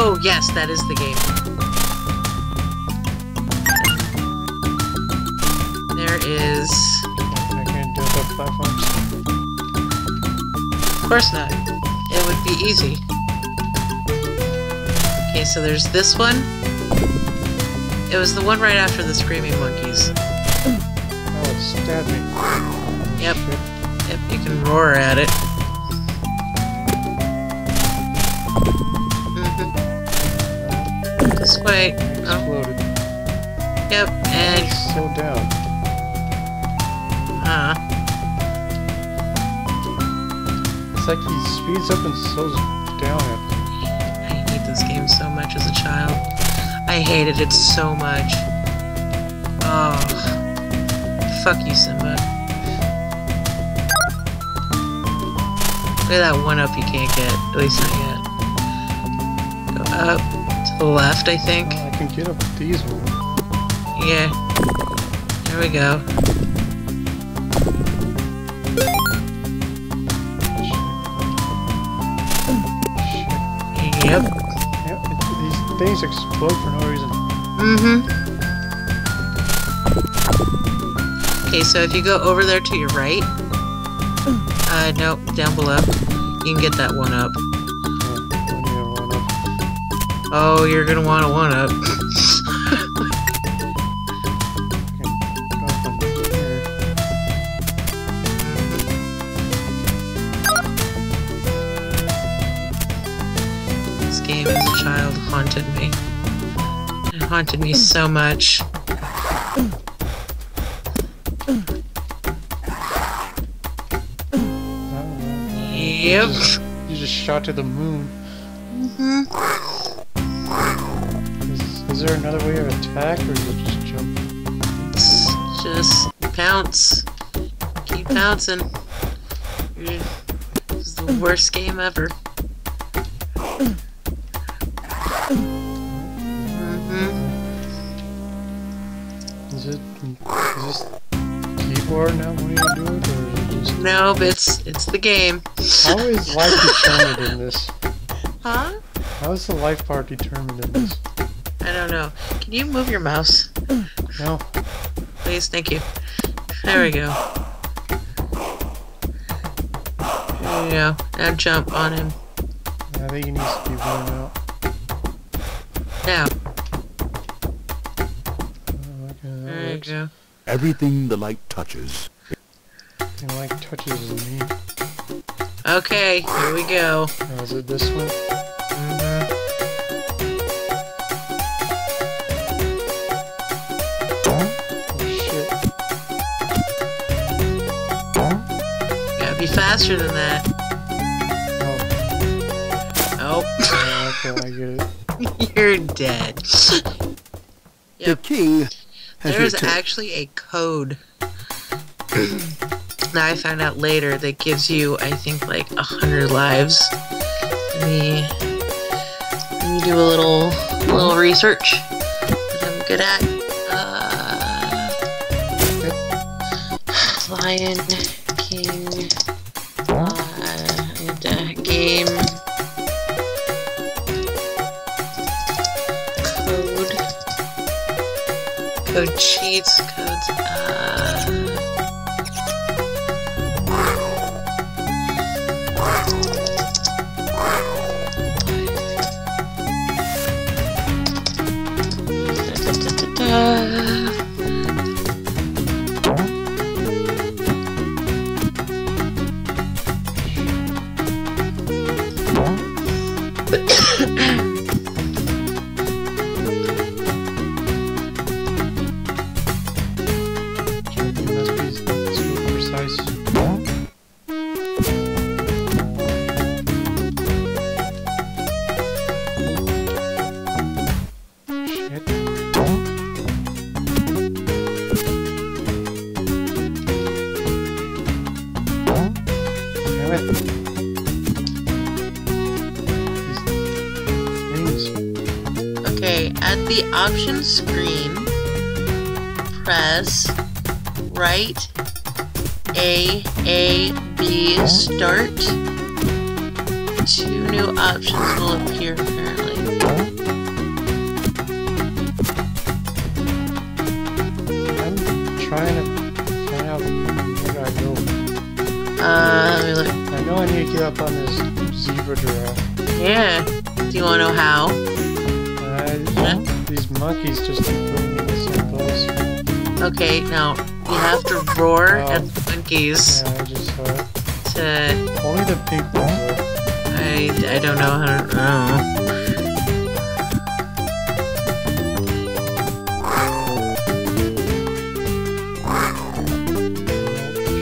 Oh, yes, that is the game. There is... I can't do the platforms. Of course not. It would be easy. Okay, so there's this one. It was the one right after the Screaming Monkeys. Oh, it stabbed me. Yep. Shit. Yep, you can roar at it. This way. Oh, yep, and... It's so down. Uh, It's like he speeds up and slows down after. I hate this game so much as a child. I hated it so much. Oh. Fuck you, Simba. Look at that one up you can't get. At least not yet. Go up left, I think. I can get up these ones. Yeah. There we go. Yep. Yep, these things explode for no reason. Mm-hmm. Okay, so if you go over there to your right, uh, no, down below, you can get that one up. Oh, you're gonna want a one up. I can go from here. this game as a child haunted me. It haunted me so much. Yep. You just shot to the moon. hmm Is, there another way of attack, or is it just jump? Just pounce. Keep pouncing. This is the worst game ever. hmm Is it? Is this keyboard not wanting to do it, or is it just? No, but it's it's the game. How is life determined in this? Huh? How is the life part determined in this? I don't know. Can you move your mouse? No. Please, thank you. There we go. There you go. Now jump on him. I think he needs to be blown out. Now. Oh, There you go. Everything the light touches And like touches me. Okay, here we go. Oh, is it this one? Faster than that. Oh, Oh, okay, I get it. you're dead. the king There's returned. actually a code that I found out later that gives you, I think, like a hundred lives. Let me, let me do a little, little research that I'm good at. Uh, Lion game code code cheats codes. Uh, the options screen, press right A A B start. Two new options will appear currently. trying to find out where I go. Uh, I know I need to get up on this zebra giraffe. Yeah. Do you want to know how? Monkeys just keep putting me in place. Okay, now we have to roar Oh. at the monkeys Yeah, I just saw it. to. Only the pink ones. I, I don't know how to. I don't know.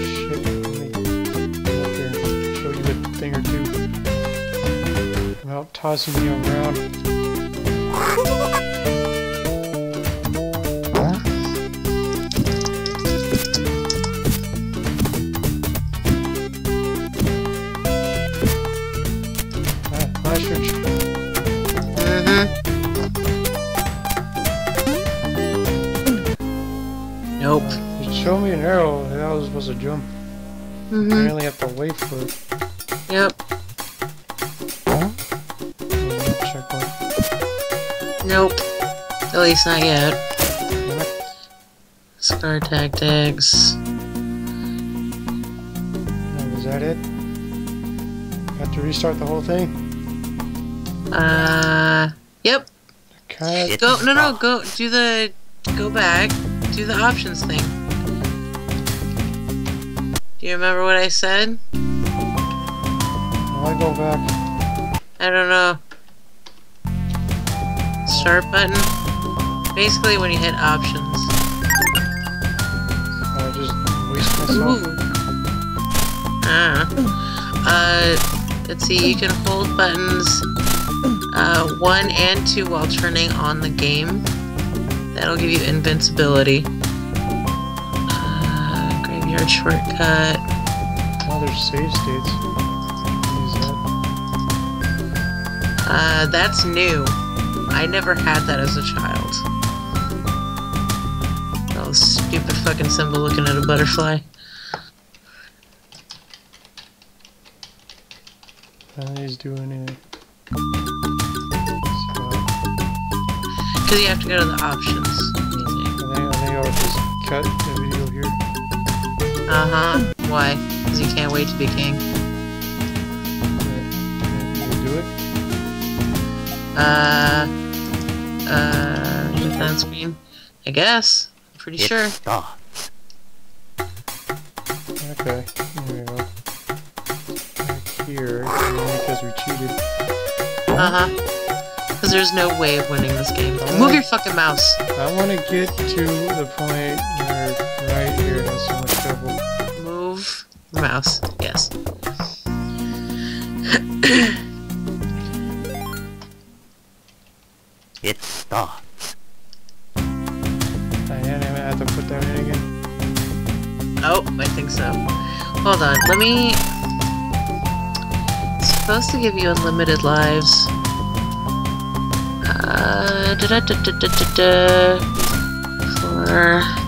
Shit, let me go up here show you a thing or two. Without tossing me around. Showed me an arrow, and I was supposed to jump. I Mm-hmm. only have to wait for it. Yep. Checkpoint. Nope. At least not yet. It. Scar tactics. Is that it? Have to restart the whole thing? Uh. Yep. Kinda, Go. No, no. Go. Do the. Go back. Do the options thing. Do you remember what I said? I go back? I don't know. Start button. Basically, when you hit options. I just waste myself. Ooh. Ah. Uh, let's see, you can hold buttons uh, 1 and 2 while turning on the game. That'll give you invincibility. Uh, shortcut. Oh, there's save states. That. Uh, that's new. I never had that as a child. Oh, stupid fucking Simba looking at a butterfly. None of these do anything. So, Because you have to go to the options. I think, I think I'll just cut the video here. Uh huh. Why? Because you can't wait to be king. We'll do it. Uh, uh, that screen. I guess. I'm pretty sure. starts. Okay, there we go. Back here, because we cheated. Uh huh. Because there's no way of winning this game. Move your fucking mouse. I want to get to the point where right here has so much trouble. Move your mouse. Yes. It starts. I had I have to put that in again. Oh, I think so. Hold on. Let me. It's supposed to give you unlimited lives. Uh, da da da da da da da. For